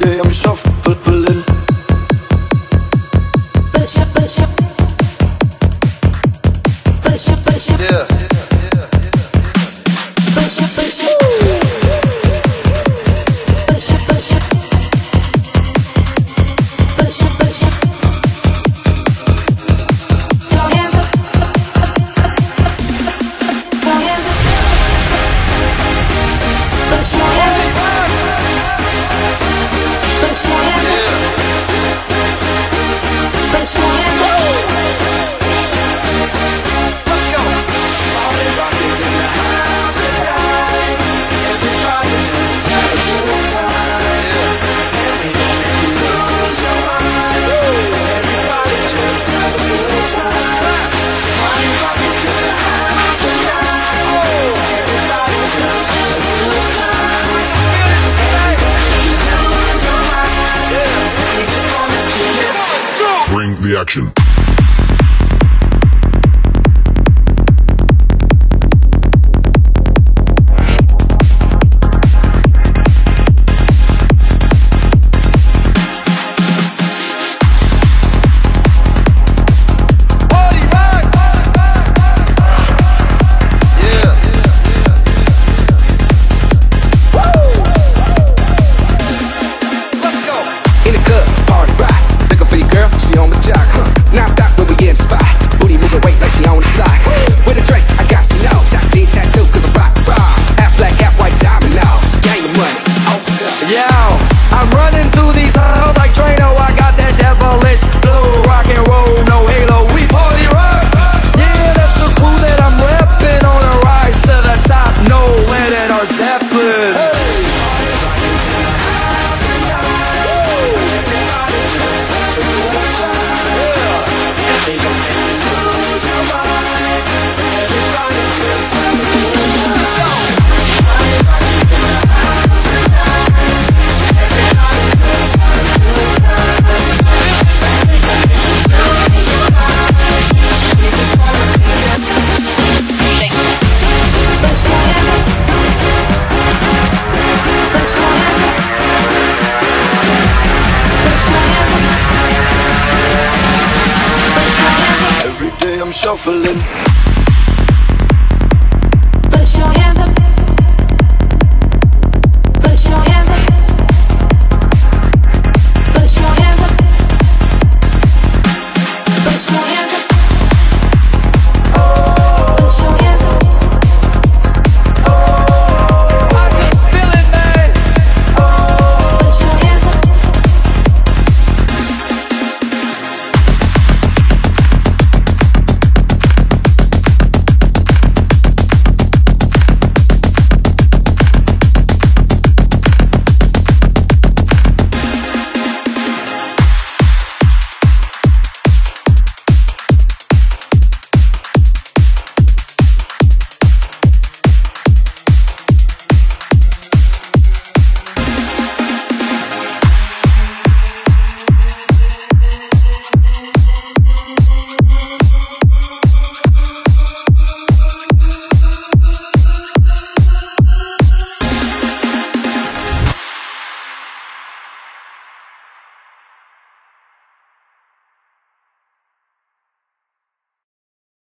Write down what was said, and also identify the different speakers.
Speaker 1: Gehe mich auf, will, will hin. Yeah. the action. I'm shuffling.